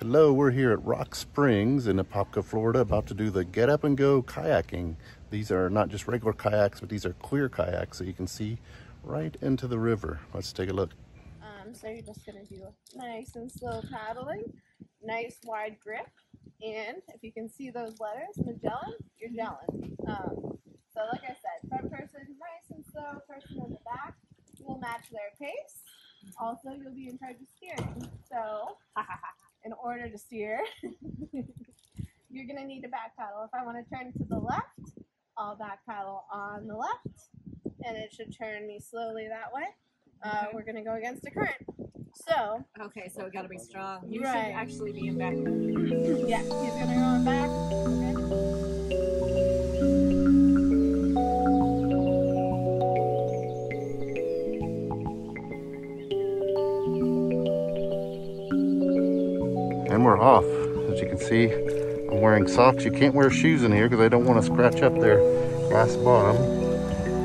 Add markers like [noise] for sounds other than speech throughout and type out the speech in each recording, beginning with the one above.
Hello, we're here at Rock Springs in Apopka, Florida, about to do the Get Up and Go kayaking. These are not just regular kayaks, but these are clear kayaks so you can see right into the river. Let's take a look. Um, so you're just gonna do nice and slow paddling, nice wide grip, and if you can see those letters, Magellan, you're gelling. Um, so like I said, front person nice and slow, person in the back will match their pace. Also, you'll be in charge of steering. So, in order to steer, [laughs] you're gonna need a back paddle. If I want to turn to the left, I'll back paddle on the left, and it should turn me slowly that way. Uh, we're gonna go against the current. So, Okay, so we gotta be strong. You Right. should actually be in back. yeah, he's gonna go on back. Okay. Off. As you can see, I'm wearing socks. You can't wear shoes in here because I don't want to scratch up their glass bottom.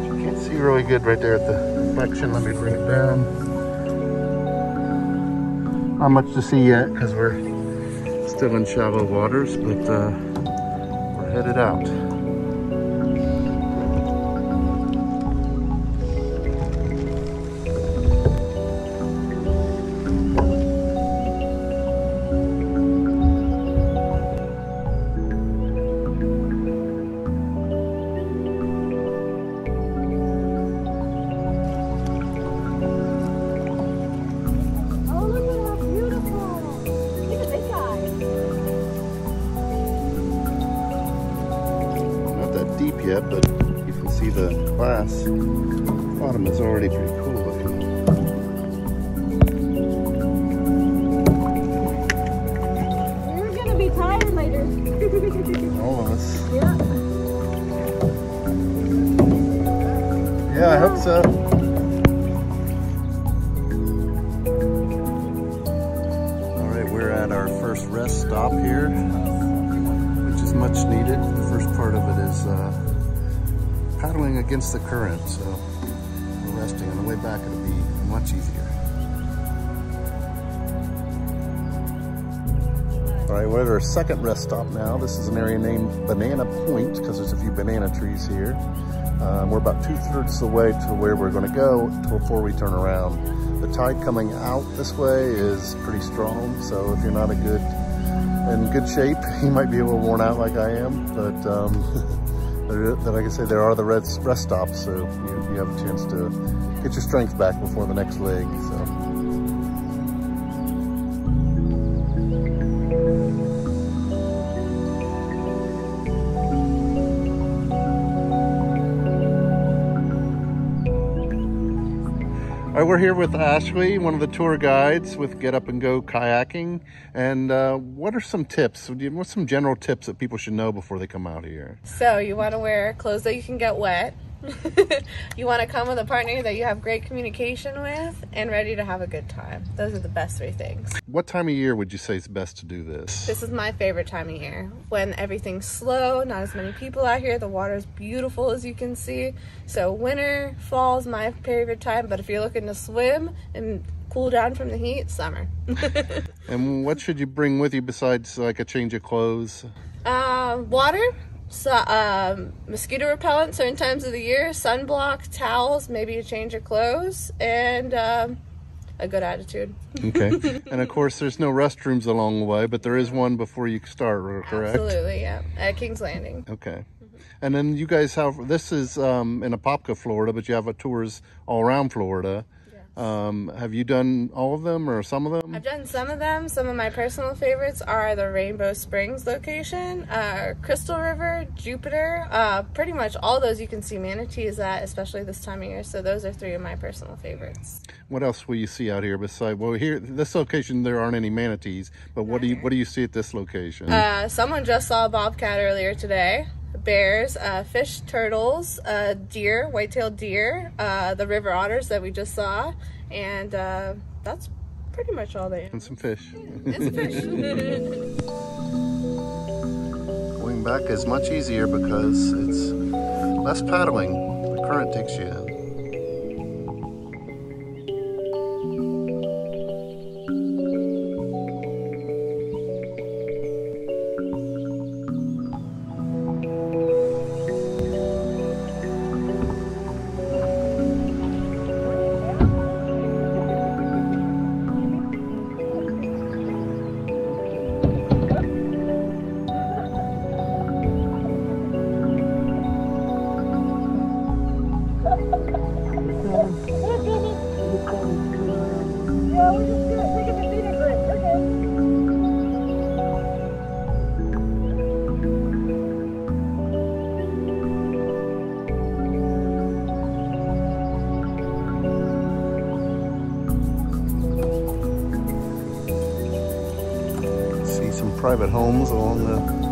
You can't see really good right there at the reflection. Let me bring it down. Not much to see yet because we're still in shallow waters, but uh, we're headed out. But you can see the glass bottom is already pretty cool looking. You're gonna be tired later. [laughs] All of us. yeah. Yeah, I hope so. All right, we're at our first rest stop here, which is much needed. The first part of it is uh, paddling against the current, so we're resting. On the way back, it'll be much easier. All right, we're at our second rest stop now. This is an area named Banana Point because there's a few banana trees here. Um, we're about two thirds of the way to where we're going to go before we turn around. The tide coming out this way is pretty strong, so if you're not a good in good shape, [laughs] you might be a little worn out like I am. But um, [laughs] there, like I say, there are the rest stops, so you, you have a chance to get your strength back before the next leg. So. Right, we're here with Ashley, one of the tour guides with Get Up and Go Kayaking. And uh, what are some tips? What's some general tips that people should know before they come out here? So you want to wear clothes that you can get wet. [laughs] you want to come with a partner that you have great communication with and ready to have a good time. Those are the best three things. What time of year would you say is best to do this? This is my favorite time of year when everything's slow, not as many people out here. The water's beautiful as you can see. So winter, fall is my favorite time. But if you're looking to swim and cool down from the heat, summer. [laughs] And what should you bring with you besides like a change of clothes? Uh, water, so, um, mosquito repellent certain times of the year, sunblock, towels, maybe a change of clothes, and um, a good attitude. Okay. [laughs] and of course, there's no restrooms along the way, but there is one before you start, correct? Absolutely, yeah. At King's Landing. Okay. And then you guys have, this is um, in Apopka, Florida, but you have a tours all around Florida. Um, have you done all of them or some of them? I've done some of them. Some of my personal favorites are the Rainbow Springs location, uh, Crystal River, Jupiter. Uh, pretty much all those you can see manatees at, especially this time of year. So those are three of my personal favorites. What else will you see out here besides, well, here, this location, there aren't any manatees, but what do you, what do you see at this location? Uh, someone just saw a bobcat earlier today. Bears, uh, fish, turtles, uh, deer, white-tailed deer, uh, the river otters that we just saw, and uh, that's pretty much all they and some fish. It's [laughs] fish. Going back is much easier because it's less paddling. The current takes you private homes along the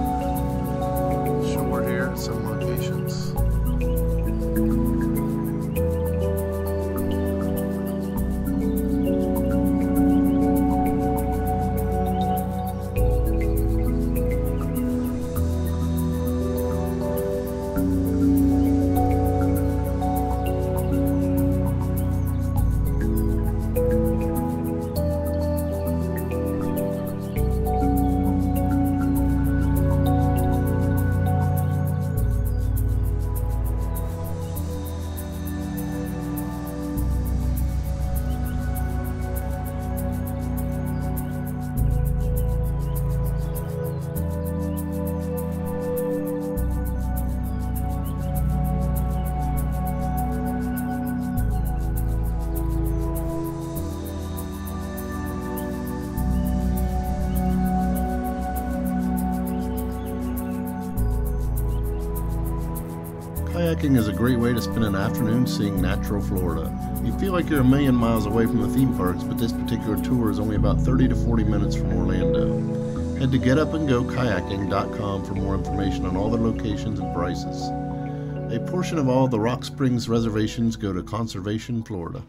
Kayaking is a great way to spend an afternoon seeing natural Florida. You feel like you're a million miles away from the theme parks, but this particular tour is only about 30 to 40 minutes from Orlando. Head to getupandgokayaking.com for more information on all the locations and prices. A portion of all the Rock Springs reservations go to Conservation Florida.